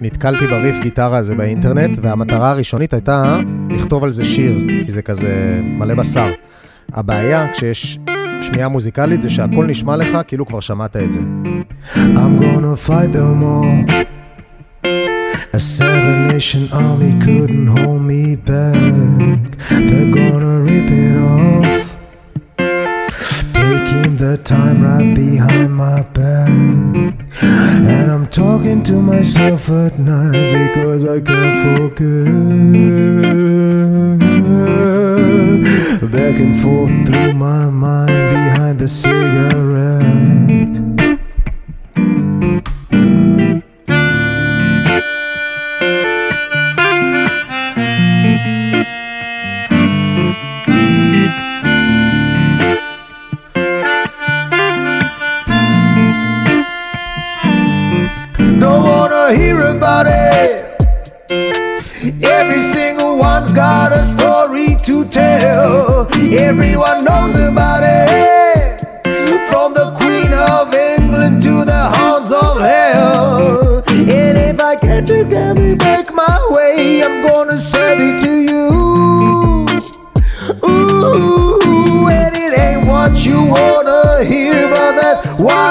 נתקלתי בריף גיטרה הזה באינטרנט, והמטרה הראשונית הייתה לכתוב על זה שיר, כי זה כזה מלא בשר. הבעיה כשיש שמיעה מוזיקלית זה שהכל נשמע לך כאילו כבר שמעת את זה. I'm gonna fight them all. A seven nation army couldn't hold me back. They're gonna rip it off. Taking the time right behind my back. And I'm talking to myself at night because I can't forget. Back and forth through my mind behind the cigarette. Hear about it. Every single one's got a story to tell. Everyone knows about it. From the Queen of England to the hounds of hell. And if I catch it, can we break my way? I'm gonna serve it to you. Ooh, and it ain't what you wanna hear, but that's do.